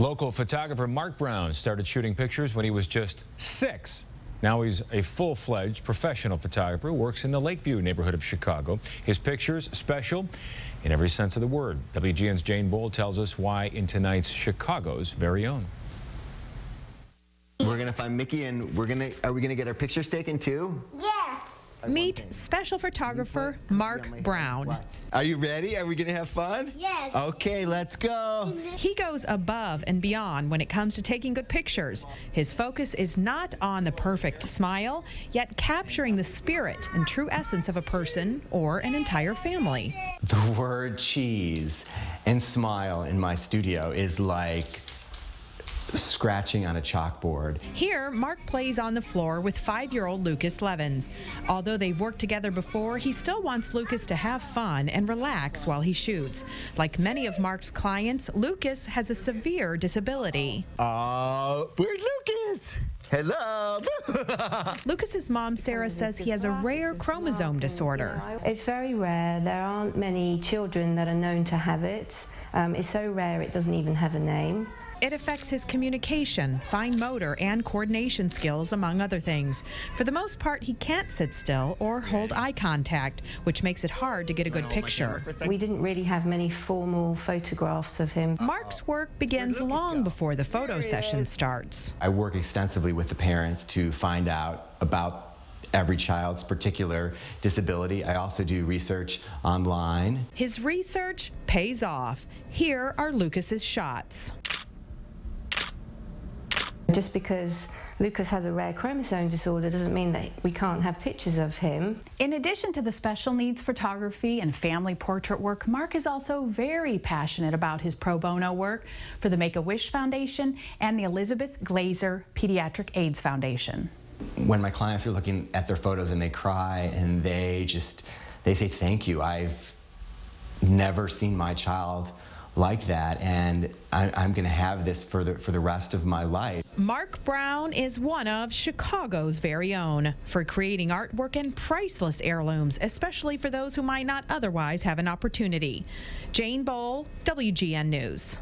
Local photographer Mark Brown started shooting pictures when he was just six. Now he's a full-fledged professional photographer who works in the Lakeview neighborhood of Chicago. His pictures special in every sense of the word. WGN's Jane Bull tells us why in tonight's Chicago's very own. We're gonna find Mickey and we're gonna, are we gonna get our pictures taken too? Yes. Meet special photographer Mark Brown. Are you ready? Are we gonna have fun? Yes. Okay, let's go. He goes above and beyond when it comes to taking good pictures. His focus is not on the perfect smile, yet capturing the spirit and true essence of a person or an entire family. The word cheese and smile in my studio is like scratching on a chalkboard. Here, Mark plays on the floor with five year old Lucas Levens. Although they've worked together before, he still wants Lucas to have fun and relax while he shoots. Like many of Mark's clients, Lucas has a severe disability. Uh, where's Lucas? Hello. Lucas's mom, Sarah, says he has a rare chromosome disorder. It's very rare. There aren't many children that are known to have it. Um, it's so rare it doesn't even have a name. It affects his communication, fine motor, and coordination skills, among other things. For the most part, he can't sit still or hold eye contact, which makes it hard to get a good picture. We didn't really have many formal photographs of him. Mark's work begins long before the photo session starts. I work extensively with the parents to find out about every child's particular disability. I also do research online. His research pays off. Here are Lucas's shots. Mm-hmm. Just because Lucas has a rare chromosome disorder doesn't mean that we can't have pictures of him. In addition to the special needs photography and family portrait work, Mark is also very passionate about his pro bono work for the Make-A-Wish Foundation and the Elizabeth Glaser Pediatric AIDS Foundation. When my clients are looking at their photos and they cry and they just, they say, thank you. I've never seen my child like that, and I, am going to have this for the, for the rest of my life. Mark Brown is one of Chicago's very own for creating artwork and priceless heirlooms, especially for those who might not otherwise have an opportunity. Jane Bull, WGN News.